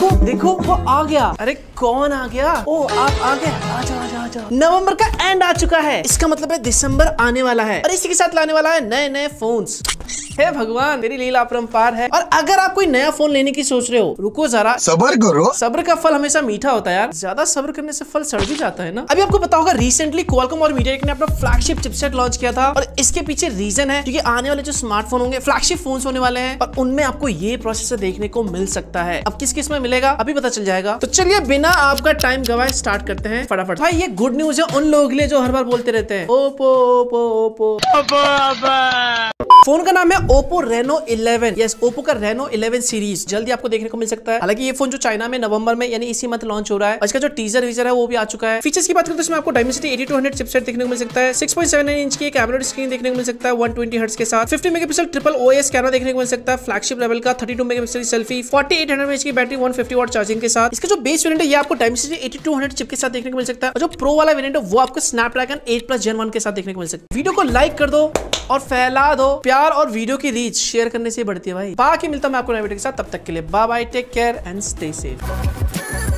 देखो देखो, वो आ गया। अरे, कौन आ गया? ओ, आप आ गए। नवंबर का एंड आ चुका है। इसका मतलब है दिसंबर आने वाला है। और इसी के साथ लाने वाला है नए नए फोन्स हे भगवान मेरी लीला अपरंपार है। और अगर आप कोई नया फ़ोन लेने की सोच रहे हो रुको जरा। सबर करो। सब्र का फल हमेशा मीठा होता है यार। ज़्यादा सब्र करने से फल सड़ भी जाता है ना। अभी आपको पता होगा रिसेंटली क्वालकॉम और मीडिया ने अपना फ्लैगशिप चिपसेट लॉन्च किया था। और इसके पीछे रीजन है क्योंकि आने वाले जो स्मार्टफ़ोन होंगे फ्लैगशिप फ़ोन होने वाले हैं और उनमें आपको ये प्रोसेसर देखने को मिल सकता है। अब किस किसमें मिलेगा अभी पता चल जाएगा। तो चलिए बिना आपका टाइम गवाए स्टार्ट करते हैं फटाफट। भाई ये गुड न्यूज़ है उन लोगों के लिए जो हर बार बोलते रहते हैं। ओपो। Oppo Oppo. फ़ोन का नाम है ओप्पो रेनो 11 यस ओप्पो का रेनो 11 सीरीज़ जल्दी आपको देखने को मिल सकता है। हालाँकि ये फ़ोन जो चाइना में नवंबर में, यानी इसी मंथ लॉन्च हो रहा है। इसका जो टीजर वीजर है, वो भी आ चुका है। फीचर्स की बात करें तो इसमें आपको डायमेंसिटी 8200 चिपसेट देखने को मिल सकता है। 6.79 इंच की एमोलेड स्क्रीन देखने को मिल सकता है। 120 हर्ट्ज के साथ। 50 मेगापिक्सल ट्रिपल ओएस कैमरा देखने को मिल सकता है। फ्लैगशिप लेवल का 32 मेगापिक्सल सेल्फी 4800 mAh की battery one fifty watt charging के साथ। इसका जो बेस वेरिएंट है, ये आपको डायमेंसिटी 8200 चिप के साथ देखने को मिल सकता है। जो प्रो वाला वेरिएंट है, वो आपको स्नैपड्रैगन 8 प्लस जेन 1 के साथ देखने को मिल सकता है। वीडियो को लाइक कर दो। और फैला दो। प्यार और वीडियो की रीच शेयर करने से बढ़ती है भाई। बाकी मिलता हूँ मैं आपको नए वीडियो के साथ। तब तक के लिए bye bye take care and stay safe